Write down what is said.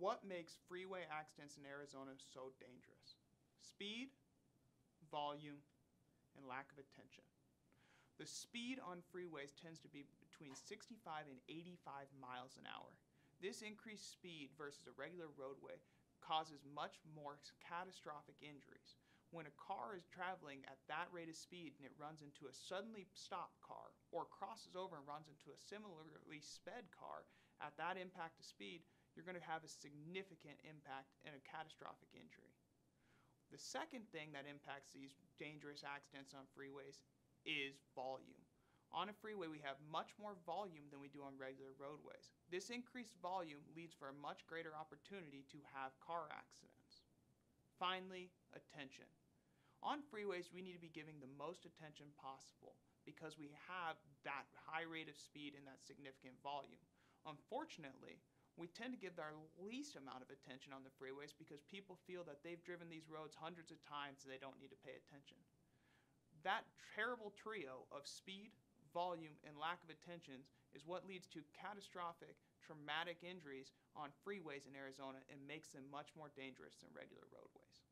What makes freeway accidents in Arizona so dangerous? Speed, volume, and lack of attention. The speed on freeways tends to be between 65 and 85 miles an hour. This increased speed versus a regular roadway causes much more catastrophic injuries. When a car is traveling at that rate of speed and it runs into a suddenly stopped car or crosses over and runs into a similarly sped car at that impact of speed, you're going to have a significant impact and a catastrophic injury. The second thing that impacts these dangerous accidents on freeways is volume. On a freeway, we have much more volume than we do on regular roadways. This increased volume leads for a much greater opportunity to have car accidents. Finally, attention. On freeways, we need to be giving the most attention possible because we have that high rate of speed and that significant volume. Unfortunately, we tend to give our least amount of attention on the freeways because people feel that they've driven these roads hundreds of times and they don't need to pay attention. That terrible trio of speed, volume, and lack of attention is what leads to catastrophic, traumatic injuries on freeways in Arizona and makes them much more dangerous than regular roadways.